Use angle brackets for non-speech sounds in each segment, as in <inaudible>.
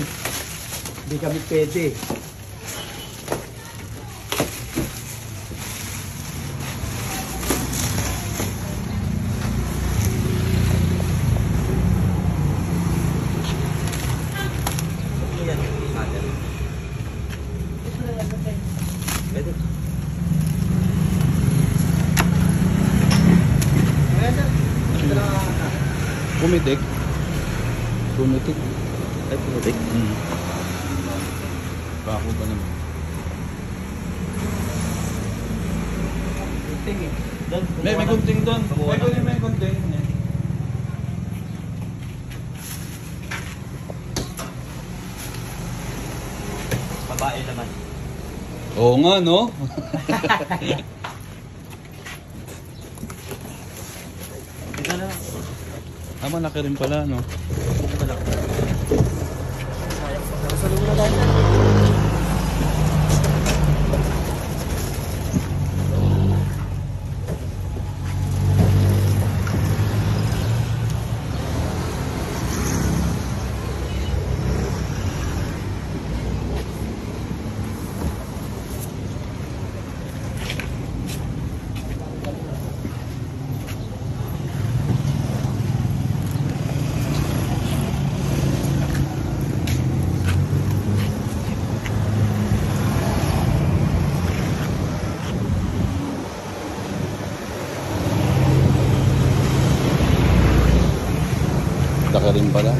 Hindi kami pwede. Pumitik. Pumitik. Ay, pumitik. Hmm. Bako ba naman? May, may gunting doon. May gunting, may gunting. Babae naman. Oo nga, no? <laughs> Na. Ah, malaki rin pala, no? Ito lang. Laki rin pala.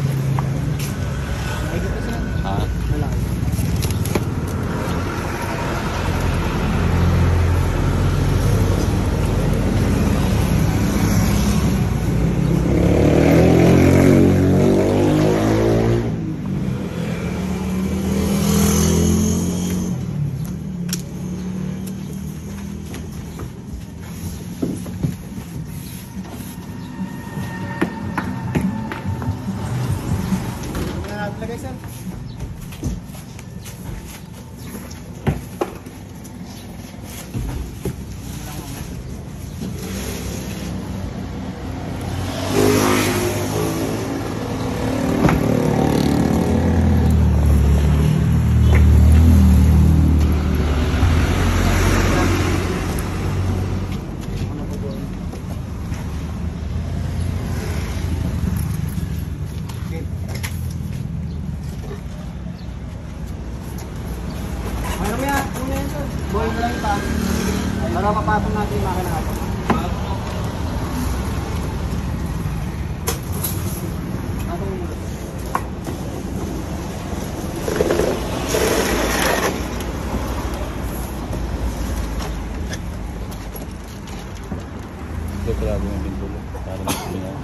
Para mapatong natin yung makina natin. Ito pala yung bintulo. Para mas binaw.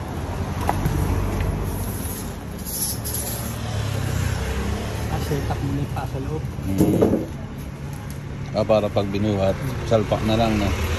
Kasi tak mo na yung pa sa loob. Hmm. Ah, para pag binuhat, salpak na lang, no?